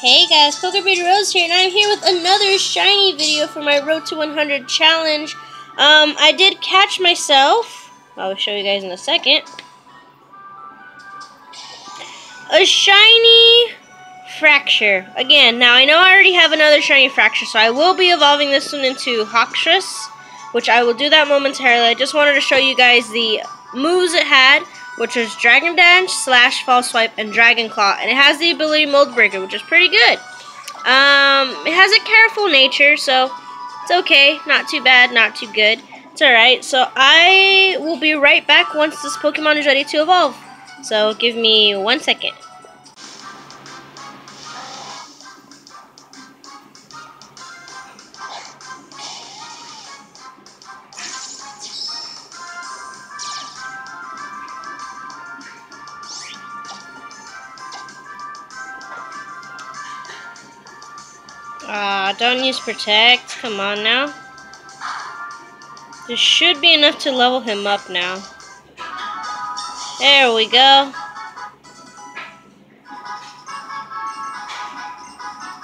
Hey guys, Pokebreeder Rose here, and I'm here with another shiny video for my Road to 100 challenge. Um, I did catch myself. I'll show you guys in a second. A shiny Fraxure. Again, now I know I already have another shiny Fraxure, so I will be evolving this one into Haxorus, which I will do that momentarily. I just wanted to show you guys the moves it had which is Dragon Dance, Slash, False Swipe, and Dragon Claw. And it has the ability Mold Breaker, which is pretty good. Um, it has a careful nature, so it's okay. Not too bad, not too good. It's alright. So I will be right back once this Pokemon is ready to evolve. So give me one second. Ah, uh, don't use protect. Come on now. This should be enough to level him up now. There we go.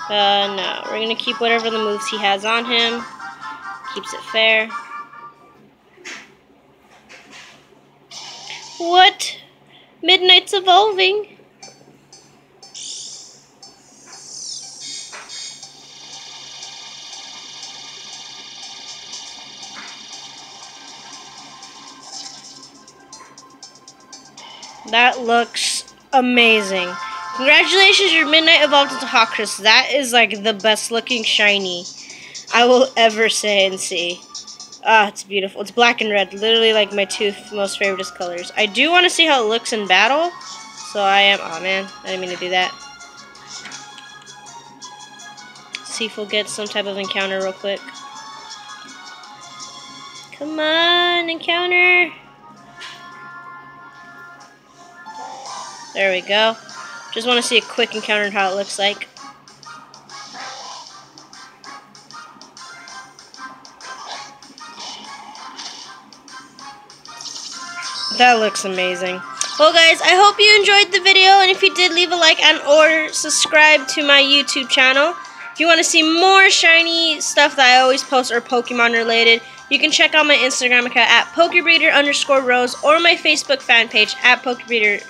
Uh, no. We're to keep whatever the moves he has on him. Keeps it fair. What? Midnight's evolving. That looks amazing. Congratulations, your Midnight evolved into Haxorus. That is like the best looking shiny I will ever say and see. Ah, it's beautiful. It's black and red. Literally like my two most favorite colors. I do want to see how it looks in battle. So I am... Oh man, I didn't mean to do that. See if we'll get some type of encounter real quick. Come on, encounter. There we go. Just want to see a quick encounter and how it looks like. That looks amazing. Well guys, I hope you enjoyed the video and if you did leave a like and or subscribe to my YouTube channel. If you want to see more shiny stuff that I always post or Pokemon related, you can check out my Instagram account at Pokebreeder underscore Rose or my Facebook fan page at Pokebreeder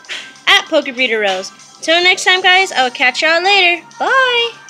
at Pokebreeder Rose. Till next time, guys, I will catch y'all later. Bye!